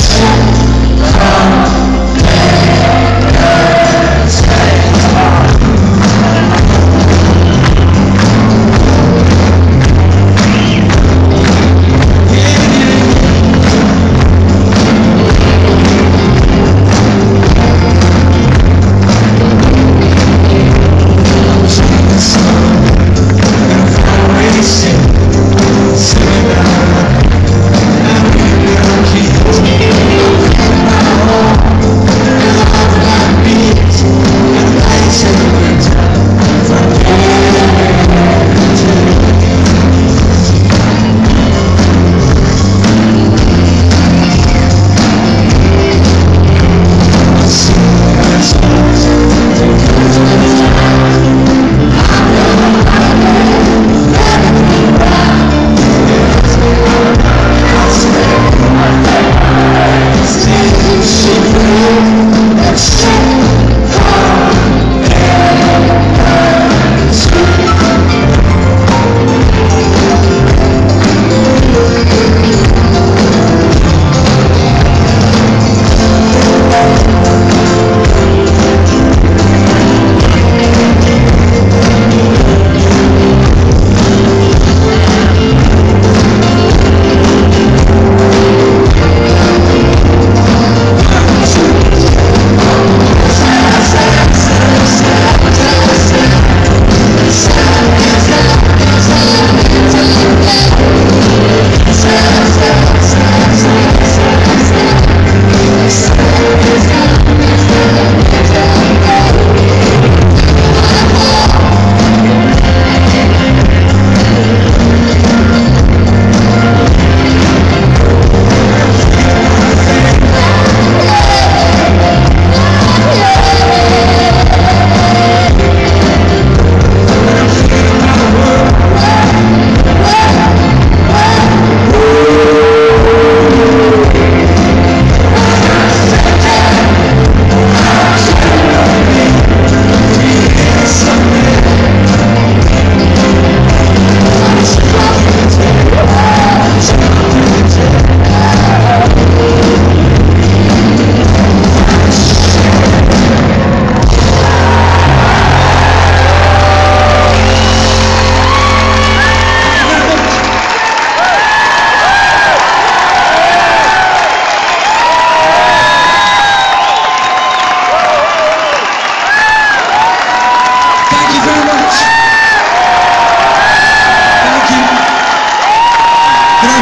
pretty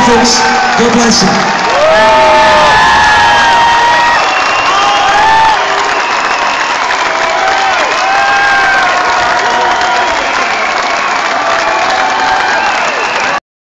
folks. God bless you.